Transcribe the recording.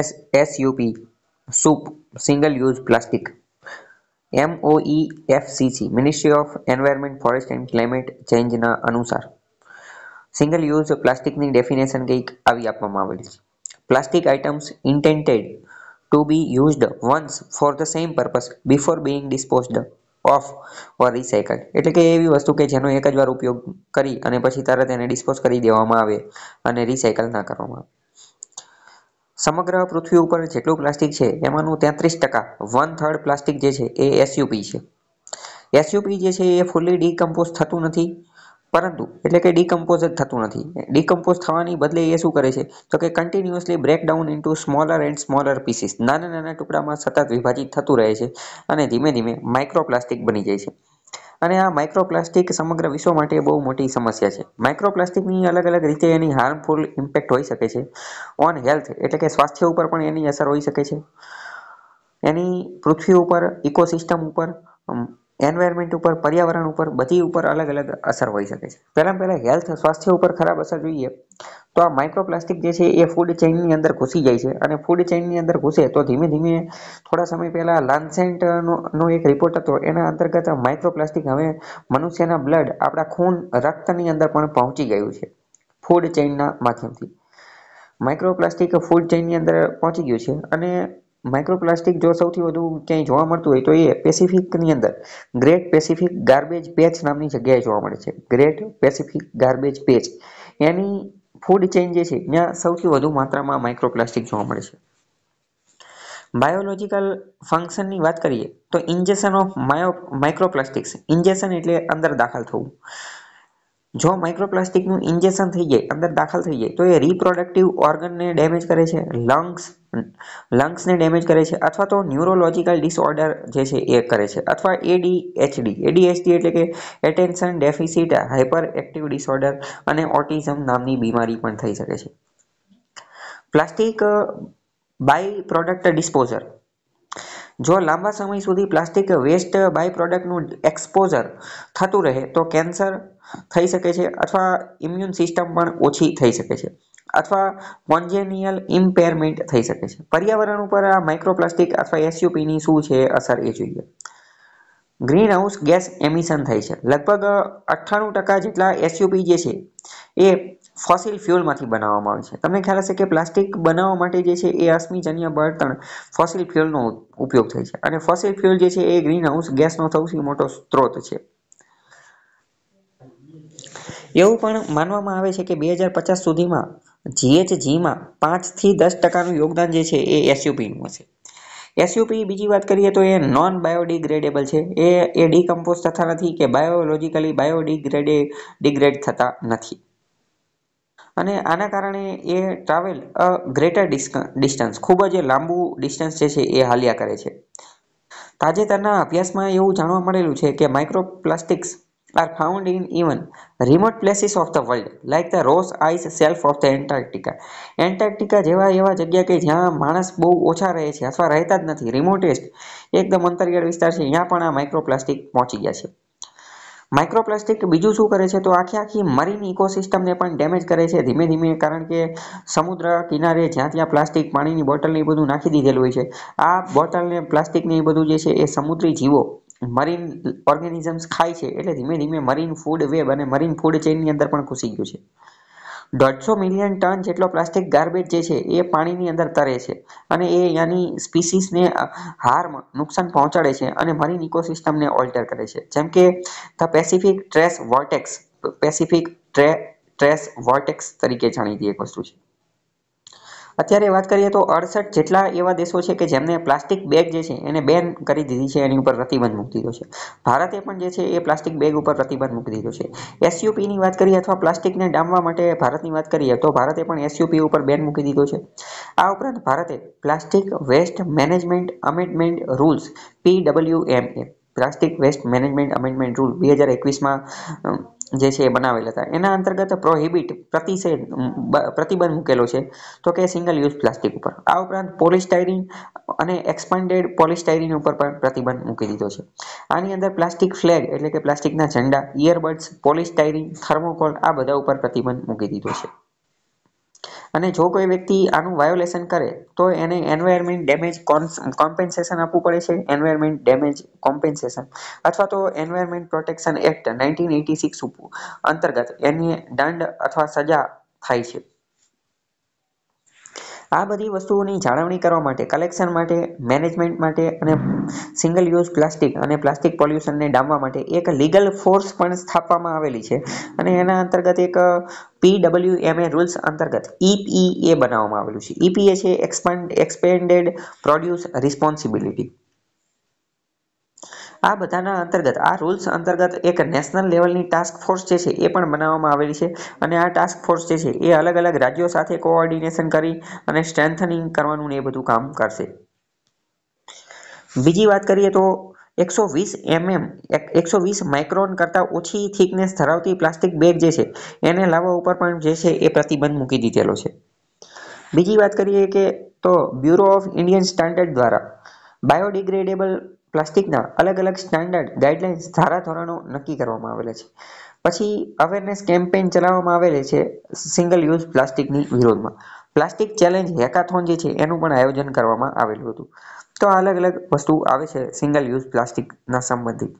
S SUP soup, single use plastic. MOE FCC ministry of environment forest and climate ચેન્જના અનુસાર. Single use પ્લાસ્ટિકની definition કંઈક આવી આપવામાં આવેલી છે. Plastic items intended to be used once for the same purpose before being disposed of or recycle એટલે કે એવી વસ્તુ કે જેનો એક જ વાર ઉપયોગ કરી અને પછી તરત એને ડિસ્પોઝ કરી દેવામાં આવે અને રિસાયકલ ના કરવામાં આવે. સમગ્ર પૃથ્વી ઉપર જેટલું પ્લાસ્ટિક છે, એમાંનું તેત્રીસ ટકા વન થર્ડ પ્લાસ્ટિક જે છે, એ એસયુપી છે. એસયુપી જે છે, એ ફૂલ્લી ડીકમ્પોઝ થતું નથી, પરંતુ એટલે કે ડીકમ્પોઝ જ થતું નથી. ડીકમ્પોઝ થવાની બદલે એ શું કરે છે, તો કે continuously break down into smaller and smaller pieces નાના નાના ટુકડામાં સતત વિભાજિત થતું રહે છે અને ધીમે ધીમે માઇક્રોપ્લાસ્ટિક બની જાય છે. અને આ માઇક્રોપ્લાસ્ટિક સમગ્ર વિશ્વ માટે બહુ મોટી સમસ્યા છે. માઇક્રોપ્લાસ્ટિકની અલગ અલગ રીતે એની હાર્મફુલ ઇમ્પેક્ટ હોઈ શકે છે. ઓન હેલ્થ એટલે કે સ્વાસ્થ્ય ઉપર પણ એની અસર હોઈ શકે છે. એની પૃથ્વી ઉપર ઇકોસિસ્ટમ ઉપર એન્વાયરમેન્ટ ઉપર, પર્યાવરણ ઉપર, બધી ઉપર અલગ અલગ અસર હોઈ શકે છે. પહેલાં પહેલાં હેલ્થ સ્વાસ્થ્ય ઉપર ખરાબ અસર જોઈએ, તો આ માઇક્રોપ્લાસ્ટિક જે છે એ ફૂડ ચેઇનની અંદર ઘૂસી જાય છે. અને ફૂડ ચેઇનની અંદર ઘૂસે તો ધીમે ધીમે થોડા સમય પહેલાં લાન્સેન્ટનો એક રિપોર્ટ હતો. એના અંતર્ગત માઇક્રોપ્લાસ્ટિક હવે મનુષ્યના બ્લડ આપણા ખૂન રક્તની અંદર પણ પહોંચી ગયું છે. ફૂડ ચેઇનના માધ્યમથી. માઇક્રોપ્લાસ્ટિક ફૂડ ચેઇનની અંદર પહોંચી ગયું છે. અને માઇક્રોપ્લાસ્ટિક જો સૌથી વધુ ક્યાંય જોવા મળતું હોય તો એ પેસિફિકની અંદર. ગ્રેટ પેસિફિક ગાર્બેજ પેચ નામની જગ્યાએ જોવા મળે છે. ગ્રેટ પેસિફિક ગાર્બેજ પેચ એની ફૂડ ચેઇન જે છે, ત્યાં સૌથી વધુ માત્રામાં માઇક્રોપ્લાસ્ટિક જોવા મળે છે. બાયોલોજીકલ ફંક્શનની વાત કરીએ, તો injection of my microplastics injection એટલે અંદર દાખલ થવું. જો માઇક્રોપ્લાસ્ટિકનું ઇન્જેક્શન થઈ જાય, અંદર દાખલ થઈ જાય, તો એ રિપ્રોડક્ટિવ ઓર્ગનને ડેમેજ કરે છે. લંગ્સ લંગ્સને ડેમેજ કરે છે અથવા તો ન્યુરોલોજિકલ ડિસઓર્ડર જે છે એ કરે છે અથવા એડીએચડી એડીએચડી એટલે કે attention deficit hyper active disorder અને ઓટિઝમ નામની બીમારી પણ થઈ શકે છે. Plastic by product disposer. જો લાંબા સમય સુધી પ્લાસ્ટિક વેસ્ટ બાય પ્રોડક્ટનું એક્સપોઝર થતું રહે તો કેન્સર થઈ શકે છે અથવા ઇમ્યુન સિસ્ટમ પણ ઓછી થઈ શકે છે. અથવા કોન્જેનિયલ ઇમ્પેરમેન્ટ થઈ શકે છે. પર્યાવરણ ઉપર આ માઇક્રોપ્લાસ્ટિક અથવા એસયુપીની શું છે અસર એ જોઈએ. ગ્રીન હાઉસ ગેસ એમિશન થાય છે. લગભગ અઠ્ઠાણું ટકા જેટલા એસયુપી જે છે એ ફોસિલ ફ્યુલમાંથી બનાવવામાં આવે છે. તમને ખ્યાલ હશે કે પ્લાસ્ટિક બનાવવા માટે જે છે એ અશ્મિજન્ય બળતણ ફોસિલ ફ્યુલનો ઉપયોગ થાય છે. અને ફોસિલ ફ્યુલ જે છે એ ગ્રીન હાઉસ ગેસનો સૌથી મોટો સ્ત્રોત છે. એવું પણ માનવામાં આવે છે કે બે હજાર પચાસ સુધીમાં જીએચજીમાં પાંચથી દસ ટકાનું યોગદાન જે છે એ એસયુપીનું હશે. એસયુપી બીજી વાત કરીએ તો એ નોન બાયોડિગ્રેડેબલ છે. એ એ ડીકમ્પોઝ થતા નથી કે બાયોલોજીકલી બાયોડિગ્રેડે ડિગ્રેડ થતા નથી. અને આના કારણે એ ટ્રાવેલ અ ગ્રેટર ડિસ્ટન્સ ખૂબ જ લાંબુ ડિસ્ટન્સ જે છે એ હાલ્યા કરે છે. તાજેતરના અભ્યાસમાં એવું જાણવા મળેલું છે કે microplastics are found in even remote places of the world like the Ross ice shelf of the Antarctica Antarctica જેવા એવા જગ્યા કે જ્યાં માણસ બહુ ઓછા રહે છે અથવા રહેતા જ નથી. રિમોટેસ્ટ એકદમ અંતરિયાળ વિસ્તાર છે. ત્યાં પણ આ માઇક્રોપ્લાસ્ટિક પહોંચી ગયા છે. માઇક્રોપ્લાસ્ટિક બીજું શું કરે છે? તો આખી આખી મરીન ઇકોસિસ્ટમને પણ ડેમેજ કરે છે. ધીમે ધીમે કારણ કે સમુદ્ર કિનારે જ્યાં ત્યાં પ્લાસ્ટિક પાણીની બોટલને એ બધું નાખી દીધેલું હોય છે. આ બોટલને પ્લાસ્ટિકને એ બધું જે છે એ સમુદ્રી જીવો મરીન ઓર્ગેનિઝમ્સ ખાય છે એટલે ધીમે ધીમે મરીન ફૂડ વેબ અને મરીન ફૂડ ચેઇનની અંદર પણ ઘૂસી ગયું છે. દોઢસો મિલિયન ટન જેટલો પ્લાસ્ટિક ગાર્બેજ જે છે એ પાણીની અંદર તરે છે અને એ યાની સ્પીસીસને હાર્મ નુકસાન પહોંચાડે છે અને મરીન ઇકોસિસ્ટમને ઓલ્ટર કરે છે. જેમ કે the Pacific trash vortex Pacific tray trash vortex તરીકે જાણીતી એક વસ્તુ છે. અત્યારે વાત કરીએ તો અડસઠ જેટલા એવા દેશો છે કે જેમને પ્લાસ્ટિક બેગ જે છે એને બેન કરી દીધી છે, એની ઉપર પ્રતિબંધ મૂકી દીધો છે. ભારતે પણ જે છે એ પ્લાસ્ટિક બેગ ઉપર પ્રતિબંધ મૂકી દીધો છે. એસયુપીની વાત કરીએ અથવા પ્લાસ્ટિકને ડામવા માટે ભારતની વાત કરીએ તો ભારતે પણ એસયુપી ઉપર બેન મૂકી દીધો છે. આ ઉપરાંત ભારતે plastic waste management amendment rules P M A plastic waste management amendment rule, બે હજાર એકવીસમાં જે છે એ બનાવેલ હતા. એના અંતર્ગત પ્રોહિબિટ પ્રતિષેધ પ્રતિબંધ મૂકેલો છે. તો કે સિંગલ યુઝ પ્લાસ્ટિક ઉપર. આ ઉપરાંત પોલિસ્ટાયરીન અને એક્સપાન્ડેડ પોલિસ્ટાયરીન ઉપર પણ પ્રતિબંધ મૂકી દીધો છે. આની અંદર પ્લાસ્ટિક ફ્લેગ એટલે કે પ્લાસ્ટિકના ઝંડા ઇયરબડ્સ પોલિસ્ટાયરીન થર્મોકોલ આ બધા ઉપર પ્રતિબંધ મૂકી દીધો છે. અને જો કોઈ વ્યક્તિ આનું વાયોલેશન કરે, તો એને એન્વાયરમેન્ટ ડેમેજ કોમ્પેન્સેશન આપવું પડે છે. એન્વાયરમેન્ટ ડેમેજ કોમ્પેન્સેશન અથવા તો environment protection act nineteen eighty six અંતર્ગત એની દંડ અથવા સજા થાય છે. આ બધી વસ્તુઓની જાળવણી કરવા માટે કલેક્શન માટે મેનેજમેન્ટ માટે અને સિંગલ યુઝ પ્લાસ્ટિક અને પ્લાસ્ટિક પોલ્યુશનને ડામવા માટે એક લીગલ ફોર્સ પણ સ્થાપવામાં આવેલી છે. અને એના અંતર્ગત એક પીડબ્લ્યુએમએ રૂલ્સ અંતર્ગત ઈપીએ બનાવવામાં આવેલું છે. ઈપીએ છે એક્સપાન્ડ એક્સપેન્ડેડ પ્રોડ્યુસ રિસ્પોન્સિબિલિટી આ બધાના અંતર્ગત, આ રૂલ્સ અંતર્ગત એક નેશનલ લેવલની ટાસ્ક ફોર્સ જે છે, એ પણ બનાવવામાં આવેલી છે. અને આ ટાસ્ક ફોર્સ જે છે, એ અલગ અલગ રાજ્યો સાથે કોઓર્ડિનેશન કરી અને સ્ટ્રેન્થનિંગ કરવાનું ને એ બધું કામ કરશે. બીજી વાત કરીએ તો એકસો વીસ એમએમ એકસો વીસ માઇક્રોન કરતાં ઓછી થિકનેસ ધરાવતી પ્લાસ્ટિક બેગ જે છે, એને લાવવા ઉપર પણ જે છે, એ પ્રતિબંધ મૂકી દીધેલો છે. બીજી વાત કરીએ કે તો બ્યુરો ઓફ ઇન્ડિયન સ્ટાન્ડર્ડ દ્વારા બાયોડિગ્રેડેબલ પ્લાસ્ટિકના અલગ અલગ સ્ટાન્ડર્ડ ગાઈડલાઇન્સ ધારાધોરણો નક્કી કરવામાં આવેલા છે. પછી અવેરનેસ કેમ્પેઇન ચલાવવામાં આવેલી છે સિંગલ યુઝ પ્લાસ્ટિકની વિરોધમાં. પ્લાસ્ટિક ચેલેન્જ હેકાથોન જે છે એનું પણ આયોજન કરવામાં આવેલું હતું. તો અલગ અલગ વસ્તુ આવે છે સિંગલ યુઝ પ્લાસ્ટિકના સંબંધિત.